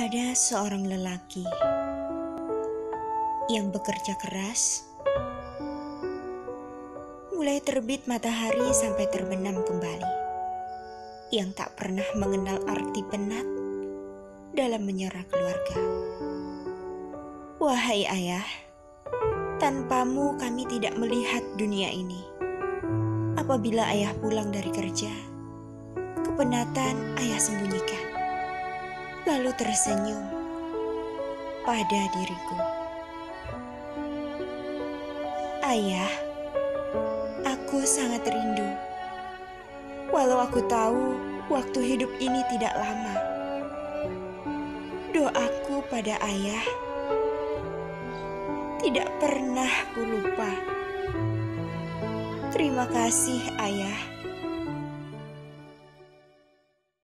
Ada seorang lelaki yang bekerja keras, mulai terbit matahari sampai terbenam kembali, yang tak pernah mengenal arti penat dalam menyerah keluarga. Wahai ayah, tanpamu kami tidak melihat dunia ini. Apabila ayah pulang dari kerja, kepenatan ayah sembunyikan lalu tersenyum pada diriku. Ayah, aku sangat rindu. Walau aku tahu waktu hidup ini tidak lama. Doaku pada ayah tidak pernah ku lupa. Terima kasih ayah